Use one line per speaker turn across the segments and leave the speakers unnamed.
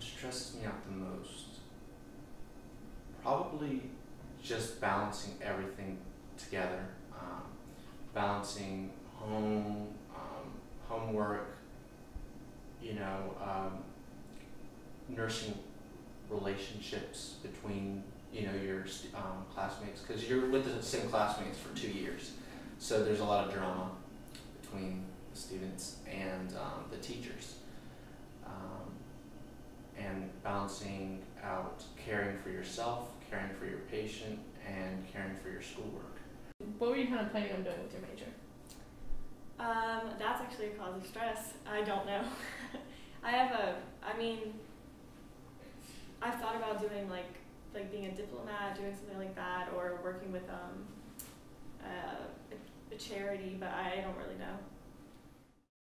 stresses me out the most? Probably just balancing everything together. Um, balancing home, um, homework, you know, um, nursing relationships between you know your um, classmates because you're with the same classmates for two years, so there's a lot of drama between the students and um, the teachers, um, and balancing out caring for yourself, caring for your patient, and caring for your schoolwork.
What were you kind of planning on doing with your major?
Um, that's actually a cause of stress. I don't know. I have a, I mean, I've thought about doing like, like being a diplomat, doing something like that, or working with um, uh, a, a charity, but I don't really know.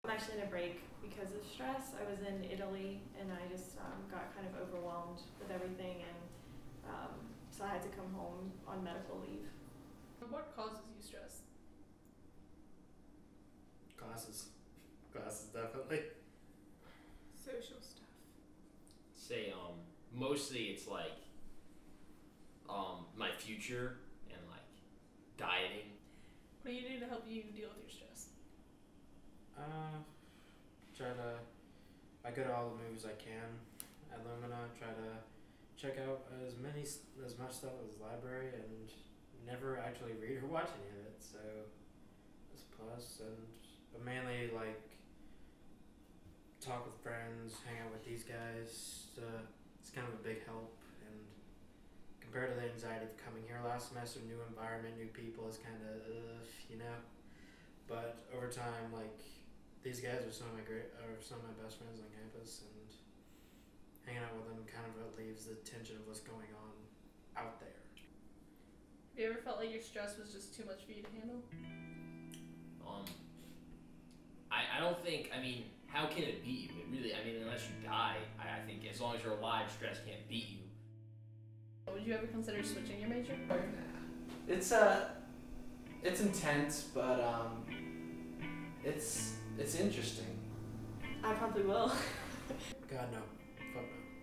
I'm actually in a break because of stress. I was in Italy and I just um, got kind of overwhelmed with everything, and um, so I had to come home on medical leave.
What causes you stress?
Classes. Classes, definitely.
Social stuff.
say um mostly it's like um my future and like dieting
What do you do to help you deal with your stress?
Uh, try to. I go to all the movies I can at Lumina. Try to check out as many as much stuff as library, and never actually read or watch any of it. So that's plus, and but mainly like talk with friends, hang out with these guys. Uh, it's kind of a big help, and compared to the anxiety of coming here last semester, new environment, new people is kind of uh, you know. But over time, like these guys are some of my great, are some of my best friends on campus, and hanging out with them kind of relieves the tension of what's going on out there.
Have you ever felt like your stress was just too much for you to handle?
um I, I don't think I mean how can it beat you it really I mean unless you die I, I think as long as you're alive stress can't beat you
Would you ever consider switching your major? Or
It's uh, it's intense, but um, it's it's interesting.
I probably will.
God, no. Fuck no.